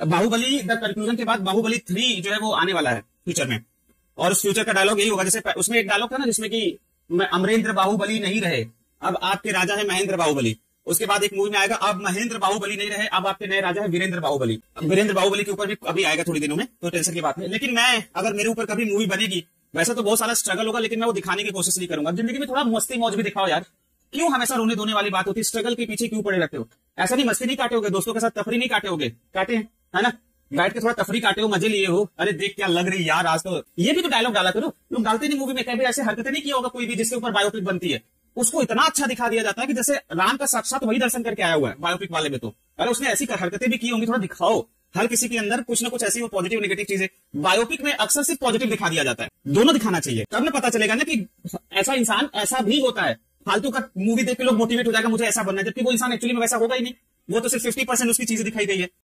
Baahubali the conclusion के बाद Baahubali three जो है वो आने वाला है फ्यूचर में। और उस फ्यूचर का डायलॉग यही होगा, जैसे उसमें एक डायलॉग था ना, जिसमें कि अमरेंद्र बाहुबली नहीं रहे। अब आपके राजा है महेंद्र बाहुबली। उसके बाद एक मूवी में आएगा, अब महेंद्र बाहुबली नहीं रहे, अब आपके नए राजा है वीरेंद्र बाहुबली। वीरेंद्र बाहुबली के ऊपर भी अभी आएगा थोड़ी दिनों में तो टेंशन की बात नहीं। लेकिन मैं, अगर मेरे ऊपर कभी मूवी बनेगी, वैसे तो बहुत सारा स्ट्रगल होगा, लेकिन मैं वो दिखाने की कोशिश नहीं करूँगा। ज़िंदगी में थोड़ा मस्ती मौज भी दिखाओ यार। क्यों हमेशा रोने धोने वाली बात होती है? स्ट्रगल के पीछे क्यों पड़े रहते हो? ऐसा नहीं मस्ती नहीं काटे होगे, दोस्तों के साथ तफरी नहीं काटे होगे? काटे हैं? है ना? बैठ के थोड़ा तफरी काटे हो, मज़े लिए हो। अरे देख क्या लग रही यार आज तो। ये भी तो डायलॉग डाला करो। लोग डालते नहीं मूवी में, कभी ऐसे हरकतें नहीं किया होगा कोई भी जिसके ऊपर बायोपिक बनती है। उसको इतना अच्छा दिखा दिया जाता है कि जैसे राम का साक्षात वही दर्शन करके आया हुआ है बायोपिक वाले में तो। अरे उसने ऐसी हरकतें भी की होंगी, थोड़ा दिखाओ। हर किसी के अंदर कुछ ना कुछ ऐसी पॉजिटिव नेगेटिव चीज़ें। बायोपिक में अक्सर सिर्फ़ पॉजिटिव दिखा दिया जाता है। दोनों दिखाना चाहिए। तब ना पता चलेगा ना कि ऐसा इंसान ऐसा भी होता है। फालतू का मूवी देख के लोग मोटिवेट हो जाएगा, मुझे ऐसा बनना है। जबकि वो इंसान एक्चुअली में वैसा होगा ही नहीं। वो तो सिर्फ़ फिफ्टी परसेंट उसकी चीज़ें दिखाई गई है।